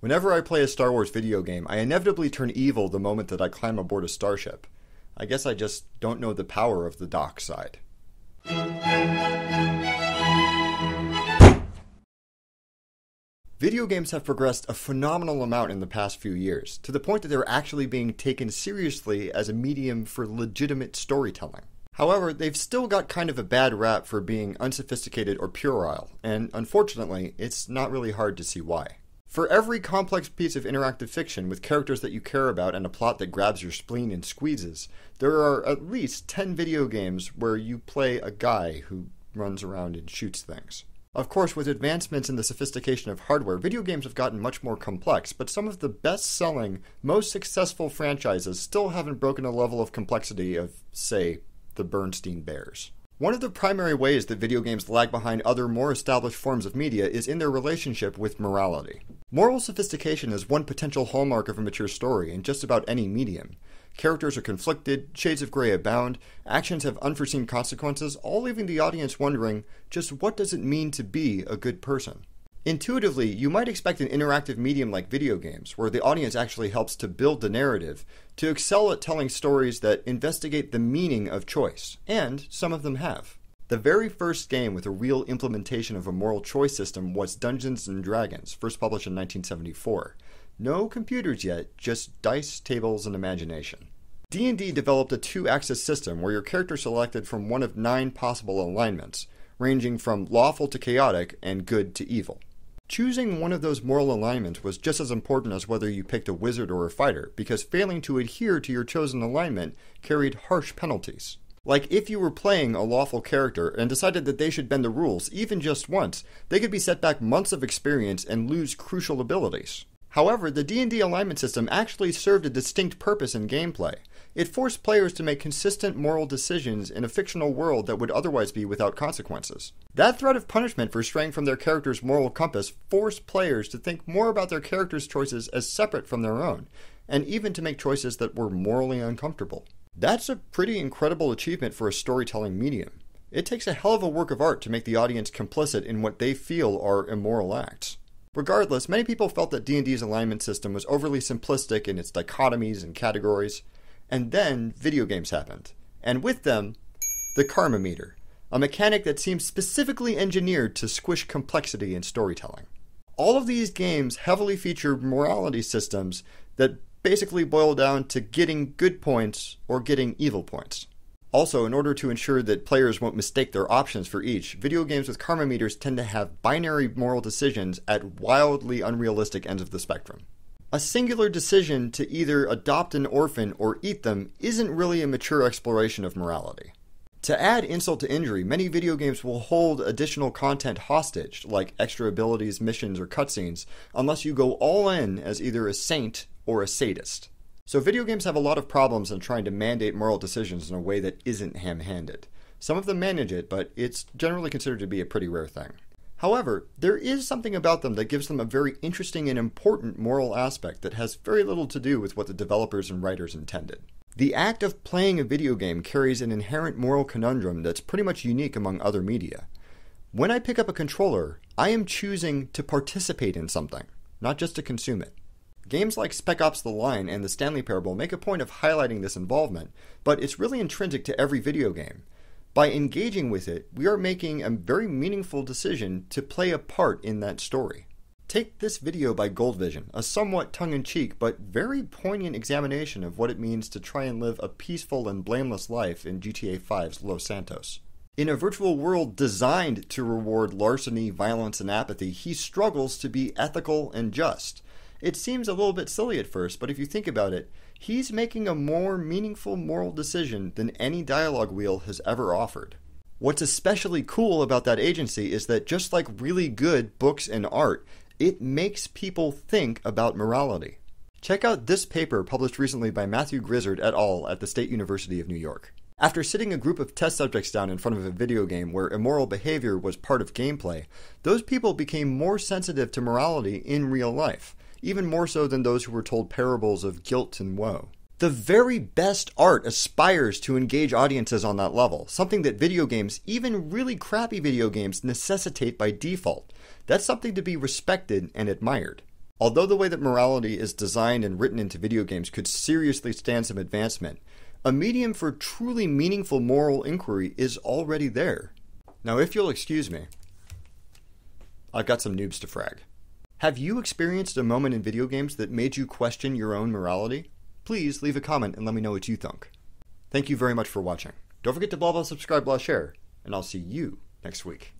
Whenever I play a Star Wars video game, I inevitably turn evil the moment that I climb aboard a starship. I guess I just don't know the power of the dark side. Video games have progressed a phenomenal amount in the past few years, to the point that they're actually being taken seriously as a medium for legitimate storytelling. However, they've still got kind of a bad rap for being unsophisticated or puerile, and unfortunately, it's not really hard to see why. For every complex piece of interactive fiction with characters that you care about and a plot that grabs your spleen and squeezes, there are at least 10 video games where you play a guy who runs around and shoots things. Of course, with advancements in the sophistication of hardware, video games have gotten much more complex, but some of the best selling, most successful franchises still haven't broken a level of complexity of, say, the Berenstain Bears. One of the primary ways that video games lag behind other more established forms of media is in their relationship with morality. Moral sophistication is one potential hallmark of a mature story in just about any medium. Characters are conflicted, shades of gray abound, actions have unforeseen consequences, all leaving the audience wondering just what does it mean to be a good person? Intuitively, you might expect an interactive medium like video games, where the audience actually helps to build the narrative, to excel at telling stories that investigate the meaning of choice, and some of them have. The very first game with a real implementation of a moral choice system was Dungeons and Dragons, first published in 1974. No computers yet, just dice, tables, and imagination. D&D developed a two-axis system where your character selected from one of nine possible alignments, ranging from lawful to chaotic and good to evil. Choosing one of those moral alignments was just as important as whether you picked a wizard or a fighter, because failing to adhere to your chosen alignment carried harsh penalties. Like if you were playing a lawful character and decided that they should bend the rules, even just once, they could be set back months of experience and lose crucial abilities. However, the D&D alignment system actually served a distinct purpose in gameplay. It forced players to make consistent moral decisions in a fictional world that would otherwise be without consequences. That threat of punishment for straying from their character's moral compass forced players to think more about their character's choices as separate from their own, and even to make choices that were morally uncomfortable. That's a pretty incredible achievement for a storytelling medium. It takes a hell of a work of art to make the audience complicit in what they feel are immoral acts. Regardless, many people felt that D&D's alignment system was overly simplistic in its dichotomies and categories. And then video games happened. And with them, the karma meter, a mechanic that seems specifically engineered to squish complexity in storytelling. All of these games heavily feature morality systems that basically boil down to getting good points or getting evil points. Also, in order to ensure that players won't mistake their options for each, video games with karma meters tend to have binary moral decisions at wildly unrealistic ends of the spectrum. A singular decision to either adopt an orphan or eat them isn't really a mature exploration of morality. To add insult to injury, many video games will hold additional content hostage, like extra abilities, missions, or cutscenes, unless you go all in as either a saint or a sadist. So, video games have a lot of problems in trying to mandate moral decisions in a way that isn't ham handed. Some of them manage it, but it's generally considered to be a pretty rare thing. However, there is something about them that gives them a very interesting and important moral aspect that has very little to do with what the developers and writers intended. The act of playing a video game carries an inherent moral conundrum that's pretty much unique among other media. When I pick up a controller, I am choosing to participate in something, not just to consume it. Games like Spec Ops The Line and The Stanley Parable make a point of highlighting this involvement, but it's really intrinsic to every video game. By engaging with it, we are making a very meaningful decision to play a part in that story. Take this video by Goldvision, a somewhat tongue in cheek but very poignant examination of what it means to try and live a peaceful and blameless life in GTA 5's Los Santos. In a virtual world designed to reward larceny, violence, and apathy, he struggles to be ethical and just. It seems a little bit silly at first, but if you think about it, he's making a more meaningful moral decision than any dialogue wheel has ever offered. What's especially cool about that agency is that just like really good books and art, it makes people think about morality. Check out this paper published recently by Matthew Grizzard et al. at the State University of New York. After sitting a group of test subjects down in front of a video game where immoral behavior was part of gameplay, those people became more sensitive to morality in real life even more so than those who were told parables of guilt and woe. The very best art aspires to engage audiences on that level, something that video games, even really crappy video games, necessitate by default. That's something to be respected and admired. Although the way that morality is designed and written into video games could seriously stand some advancement, a medium for truly meaningful moral inquiry is already there. Now, if you'll excuse me, I've got some noobs to frag. Have you experienced a moment in video games that made you question your own morality? Please leave a comment and let me know what you think. Thank you very much for watching. Don't forget to blah blah subscribe blah share, and I'll see you next week.